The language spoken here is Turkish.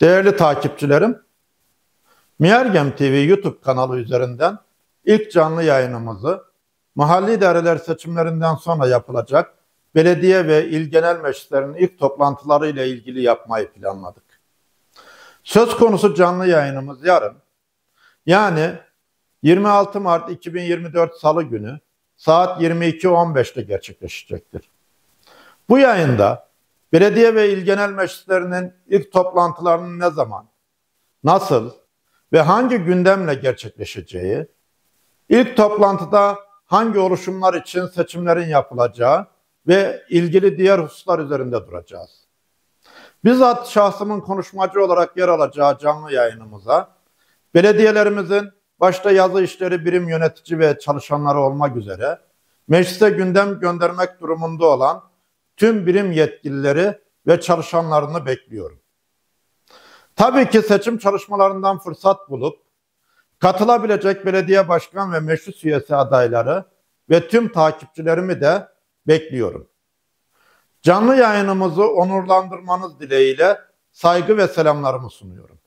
Değerli takipçilerim, Miyergem TV YouTube kanalı üzerinden ilk canlı yayınımızı mahalli idareler seçimlerinden sonra yapılacak belediye ve il genel meclislerinin ilk toplantıları ile ilgili yapmayı planladık. Söz konusu canlı yayınımız yarın, yani 26 Mart 2024 Salı günü saat 22.15'te gerçekleşecektir. Bu yayında belediye ve il genel meclislerinin ilk toplantılarının ne zaman, nasıl ve hangi gündemle gerçekleşeceği, ilk toplantıda hangi oluşumlar için seçimlerin yapılacağı ve ilgili diğer hususlar üzerinde duracağız. Bizzat şahsımın konuşmacı olarak yer alacağı canlı yayınımıza belediyelerimizin başta yazı işleri birim yönetici ve çalışanları olmak üzere meclise gündem göndermek durumunda olan tüm birim yetkilileri ve çalışanlarını bekliyorum. Tabii ki seçim çalışmalarından fırsat bulup katılabilecek belediye başkan ve meclis üyesi adayları ve tüm takipçilerimi de bekliyorum. Canlı yayınımızı onurlandırmanız dileğiyle saygı ve selamlarımı sunuyorum.